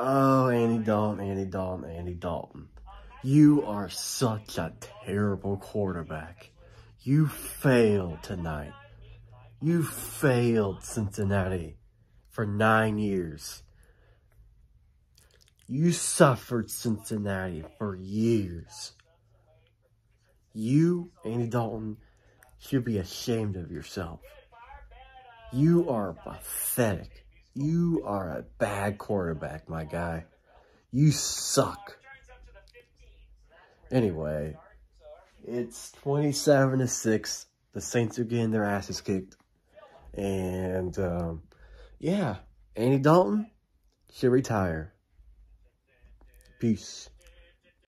Oh, Andy Dalton, Andy Dalton, Andy Dalton. You are such a terrible quarterback. You failed tonight. You failed Cincinnati for nine years. You suffered Cincinnati for years. You, Andy Dalton, should be ashamed of yourself. You are pathetic. You are a bad quarterback, my guy. You suck. Anyway, it's 27 to 6. The Saints are getting their asses kicked. And, um, yeah, Andy Dalton should retire. Peace.